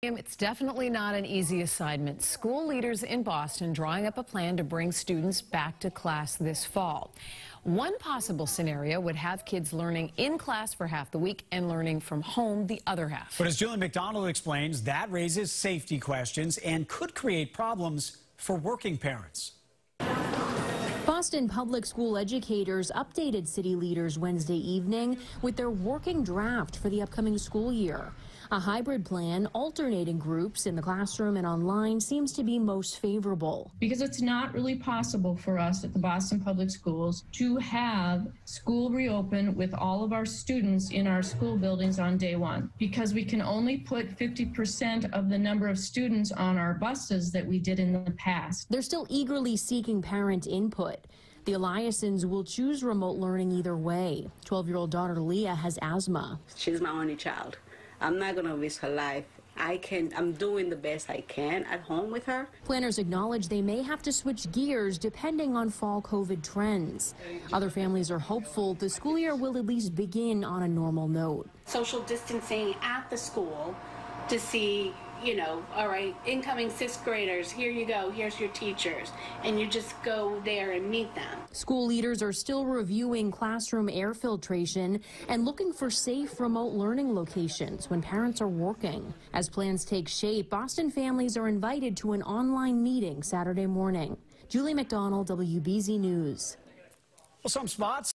It's definitely not an easy assignment. School leaders in Boston drawing up a plan to bring students back to class this fall. One possible scenario would have kids learning in class for half the week and learning from home the other half. But as Juli McDonald explains, that raises safety questions and could create problems for working parents. Boston Public School educators updated city leaders Wednesday evening with their working draft for the upcoming school year. A hybrid plan alternating groups in the classroom and online seems to be most favorable. Because it's not really possible for us at the Boston Public Schools to have school reopen with all of our students in our school buildings on day one because we can only put 50% of the number of students on our buses that we did in the past. They're still eagerly seeking parent input. The Eliassons will choose remote learning either way. 12 year old daughter Leah has asthma. She's my only child. I'm not going to risk her life. I can, I'm doing the best I can at home with her. Planners acknowledge they may have to switch gears depending on fall COVID trends. Other families are hopeful the school year will at least begin on a normal note. Social distancing at the school to see you know, all right, incoming sixth graders, here you go, here's your teachers. And you just go there and meet them. School leaders are still reviewing classroom air filtration and looking for safe remote learning locations when parents are working. As plans take shape, Boston families are invited to an online meeting Saturday morning. Juli McDonald, WBZ News. Well, some spots